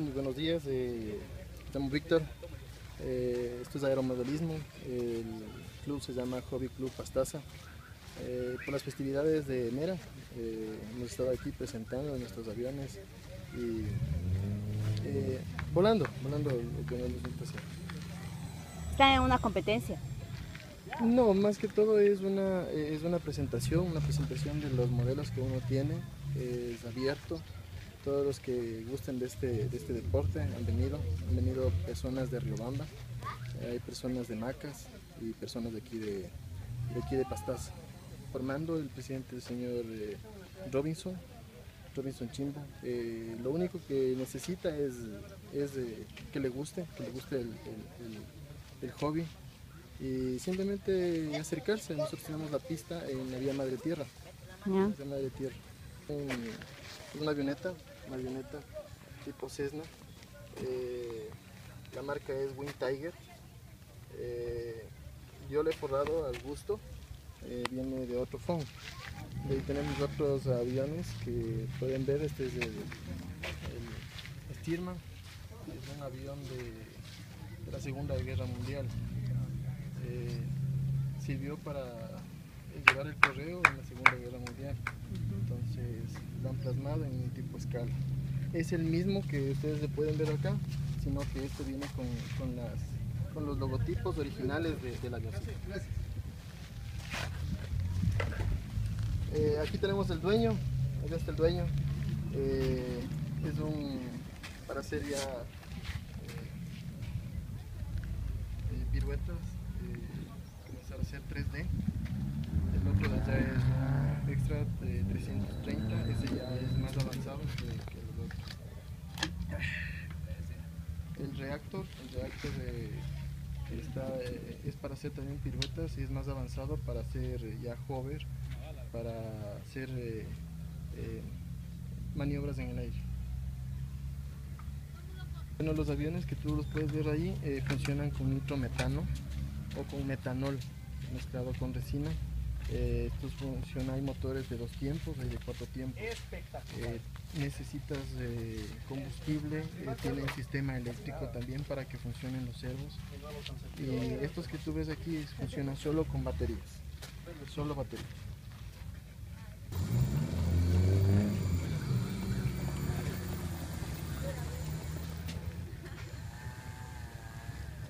Muy buenos días, eh, me llamo Víctor, eh, esto es aeromodelismo, el club se llama Hobby Club Pastaza. Eh, por las festividades de Mera eh, hemos estado aquí presentando nuestros aviones y volando, volando lo que nos gusta hacer. ¿Está en una competencia? No, más que todo es una, es una presentación, una presentación de los modelos que uno tiene, es abierto. Todos los que gusten de este, de este deporte han venido, han venido personas de Riobamba, hay personas de Macas y personas de aquí de, de, aquí de Pastaza. Formando el presidente, el señor eh, Robinson, Robinson Chimbo. Eh, lo único que necesita es, es eh, que le guste, que le guste el, el, hobby, y simplemente acercarse. Nosotros tenemos la pista en la vía Madre Tierra. La Madre Tierra. En una avioneta, una tipo Cessna. Eh, la marca es Wing Tiger. Eh, yo le he forrado al gusto. eh, viene de otro phone. Y ahí tenemos otros aviones que pueden ver. Este es el, el. Es un avión de, de la Segunda Guerra Mundial sirvió para llevar el correo en la Segunda Guerra Mundial. Entonces lo han plasmado en un tipo escala. Es el mismo que ustedes le pueden ver acá, sino que este viene con, con las, con los logotipos originales de, del avión. Eh, aquí tenemos el dueño, acá está el dueño. Eh, es un para hacer ya eh, eh, piruetas, eh, comenzar a hacer 3D. El otro de allá es de 330, ese ya es más avanzado que, que los otros. El reactor, el reactor eh, está, eh, es para hacer también piruetas y es más avanzado para hacer ya hover, para hacer eh, maniobras en el aire. Bueno, los aviones que tú los puedes ver ahí funcionan con nitrometano o con metanol mezclado con resina. Eh, estos funcionan, hay motores de dos tiempos, hay de cuatro tiempos. Eh, necesitas eh, combustible, eh, tienen sistema eléctrico también para que funcionen los servos. Y estos que tú ves aquí funcionan solo con baterías, solo baterías.